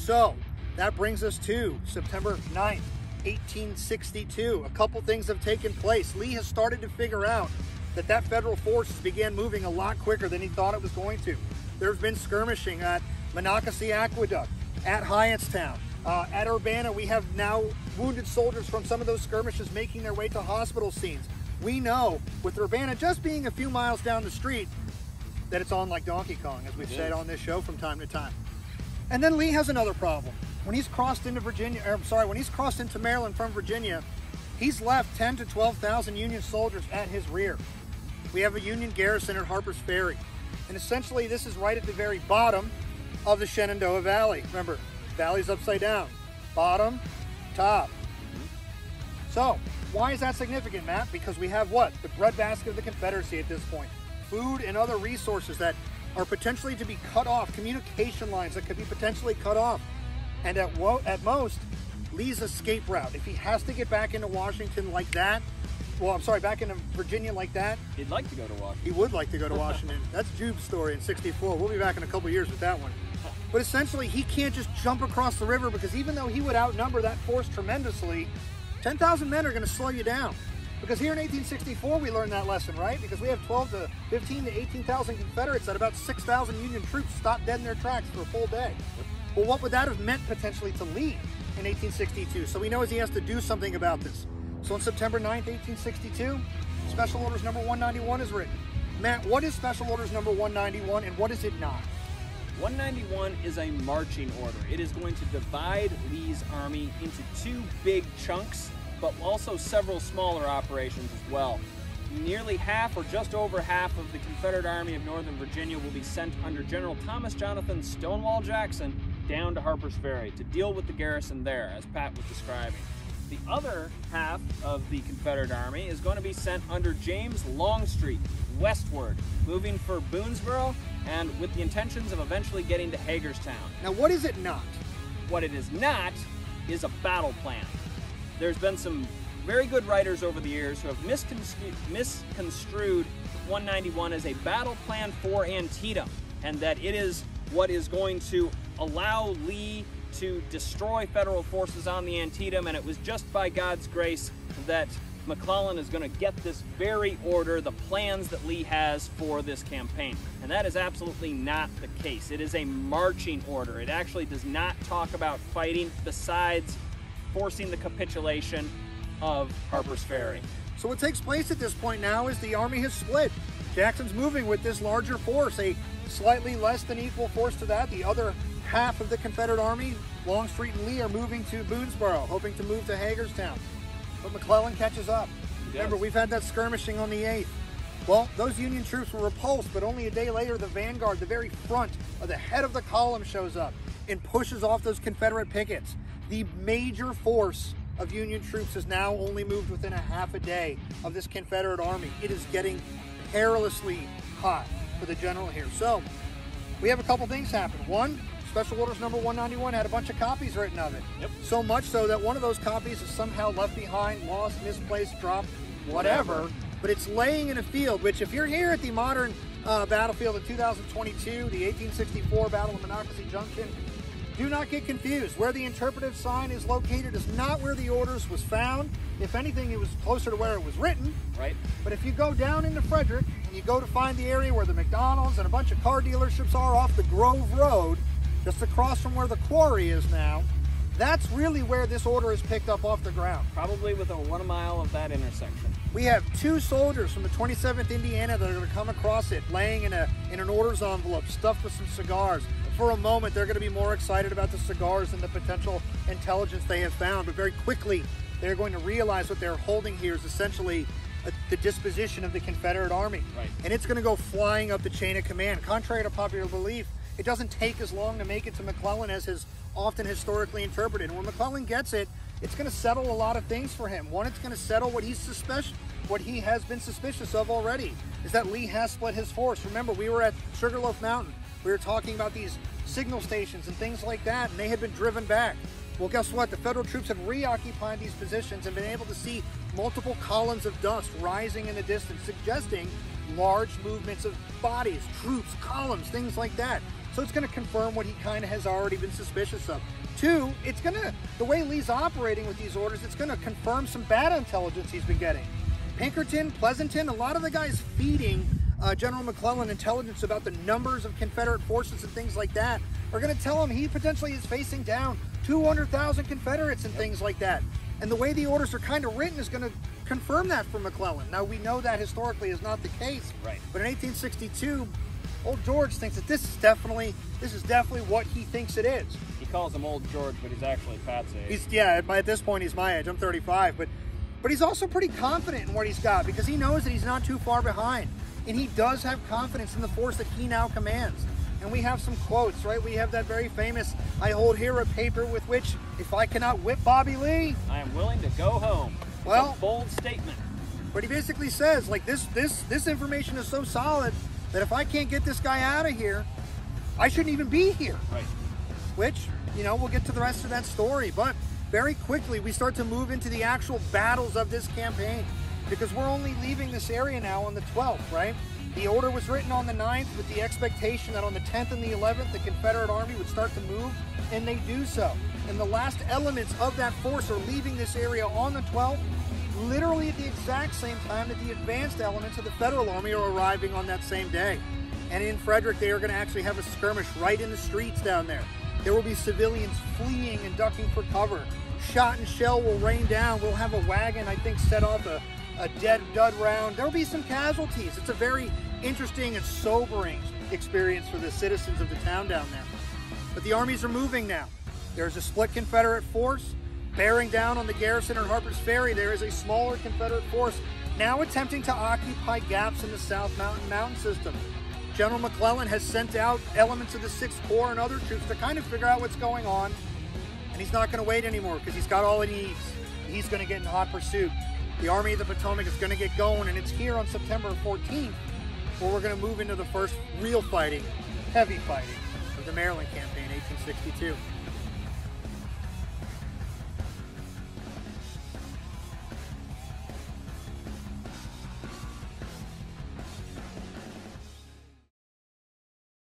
So that brings us to September 9th, 1862. A couple things have taken place. Lee has started to figure out that that federal force began moving a lot quicker than he thought it was going to. There's been skirmishing at Monocacy Aqueduct, at Hyattstown, uh, at Urbana. We have now wounded soldiers from some of those skirmishes making their way to hospital scenes. We know with Urbana just being a few miles down the street that it's on like Donkey Kong, as we've said on this show from time to time. And then Lee has another problem. When he's crossed into Virginia, I'm sorry, when he's crossed into Maryland from Virginia, he's left 10 to 12,000 Union soldiers at his rear. We have a Union garrison at Harper's Ferry. And essentially, this is right at the very bottom of the Shenandoah Valley. Remember, valley's upside down. Bottom, top. So, why is that significant, Matt? Because we have what? The breadbasket of the Confederacy at this point. Food and other resources that are potentially to be cut off, communication lines that could be potentially cut off. And at, at most, Lee's escape route. If he has to get back into Washington like that, well, I'm sorry, back into Virginia like that, He'd like to go to Washington. he would like to go to Washington. That's Jube's story in 64. We'll be back in a couple years with that one. But essentially, he can't just jump across the river because even though he would outnumber that force tremendously, 10,000 men are going to slow you down. Because here in 1864, we learned that lesson, right? Because we have 12 to 15 to 18,000 Confederates that about 6,000 Union troops stopped dead in their tracks for a full day. Well, what would that have meant potentially to Lee in 1862? So he knows he has to do something about this. So on September 9th, 1862, Special Orders number 191 is written. Matt, what is Special Orders number 191 and what is it not? 191 is a marching order. It is going to divide Lee's army into two big chunks, but also several smaller operations as well. Nearly half, or just over half, of the Confederate Army of Northern Virginia will be sent under General Thomas Jonathan Stonewall Jackson down to Harper's Ferry to deal with the garrison there, as Pat was describing. The other half of the Confederate Army is going to be sent under James Longstreet westward, moving for Boonesboro and with the intentions of eventually getting to Hagerstown. Now, what is it not? What it is not is a battle plan. There's been some very good writers over the years who have misconstru- misconstrued 191 as a battle plan for Antietam, and that it is what is going to allow Lee to destroy federal forces on the Antietam, and it was just by God's grace that McClellan is going to get this very order, the plans that Lee has for this campaign. And that is absolutely not the case. It is a marching order. It actually does not talk about fighting besides forcing the capitulation of Harper's Ferry. So what takes place at this point now is the army has split. Jackson's moving with this larger force, a slightly less than equal force to that. The other half of the Confederate army, Longstreet and Lee, are moving to Boonesboro, hoping to move to Hagerstown. But McClellan catches up. Remember, we've had that skirmishing on the 8th. Well, those Union troops were repulsed, but only a day later, the vanguard, the very front of the head of the column, shows up and pushes off those Confederate pickets. The major force of Union troops has now only moved within a half a day of this Confederate army. It is getting perilously hot for the general here. So, we have a couple things happen. One, Special Orders number 191 had a bunch of copies written of it. Yep. So much so that one of those copies is somehow left behind, lost, misplaced, dropped, whatever. But it's laying in a field, which if you're here at the modern uh, battlefield of 2022, the 1864 Battle of Monocacy Junction, do not get confused. Where the interpretive sign is located is not where the orders was found. If anything, it was closer to where it was written. Right? But if you go down into Frederick and you go to find the area where the McDonald's and a bunch of car dealerships are off the Grove Road, just across from where the quarry is now, that's really where this order is picked up off the ground. Probably within one mile of that intersection. We have two soldiers from the 27th Indiana that are going to come across it, laying in a in an orders envelope, stuffed with some cigars. For a moment, they're going to be more excited about the cigars and the potential intelligence they have found. But very quickly, they're going to realize what they're holding here is essentially a, the disposition of the Confederate Army, Right. and it's going to go flying up the chain of command. Contrary to popular belief, it doesn't take as long to make it to McClellan as is often historically interpreted. And when McClellan gets it, it's going to settle a lot of things for him. One, it's going to settle what he's suspicious, what he has been suspicious of already, is that Lee has split his force. Remember, we were at Sugarloaf Mountain. We were talking about these signal stations and things like that, and they had been driven back. Well, guess what? The federal troops have reoccupied these positions and been able to see multiple columns of dust rising in the distance, suggesting large movements of bodies, troops, columns, things like that. So it's going to confirm what he kind of has already been suspicious of. Two, it's going to, the way Lee's operating with these orders, it's going to confirm some bad intelligence he's been getting. Pinkerton, Pleasonton, a lot of the guys feeding uh, General McClellan intelligence about the numbers of Confederate forces and things like that are going to tell him he potentially is facing down 200,000 Confederates and things like that. And the way the orders are kind of written is going to confirm that for McClellan. Now we know that historically is not the case. Right. But in 1862, old George thinks that this is definitely this is definitely what he thinks it is. He calls him old George, but he's actually Pat's age. He's yeah. At this point, he's my age. I'm 35, but but he's also pretty confident in what he's got because he knows that he's not too far behind, and he does have confidence in the force that he now commands. And we have some quotes, right? We have that very famous, I hold here a paper with which, if I cannot whip Bobby Lee, I am willing to go home. It's well, bold statement. But he basically says, like this, this, this information is so solid that if I can't get this guy out of here, I shouldn't even be here. Right. Which, you know, we'll get to the rest of that story. But very quickly, we start to move into the actual battles of this campaign because we're only leaving this area now on the 12th, right? The order was written on the 9th with the expectation that on the 10th and the 11th, the Confederate Army would start to move, and they do so. And the last elements of that force are leaving this area on the 12th, literally at the exact same time that the advanced elements of the Federal Army are arriving on that same day. And in Frederick, they are going to actually have a skirmish right in the streets down there. There will be civilians fleeing and ducking for cover. Shot and shell will rain down. We'll have a wagon, I think, set off a, a dead dud round. There'll be some casualties. It's a very interesting and sobering experience for the citizens of the town down there. But the armies are moving now. There's a split Confederate force bearing down on the garrison at Harper's Ferry. There is a smaller Confederate force now attempting to occupy gaps in the South Mountain mountain system. General McClellan has sent out elements of the 6th Corps and other troops to kind of figure out what's going on. And he's not going to wait anymore because he's got all he needs. He's going to get in hot pursuit. The Army of the Potomac is going to get going, and it's here on September 14th where we're going to move into the first real fighting, heavy fighting of the Maryland Campaign, 1862.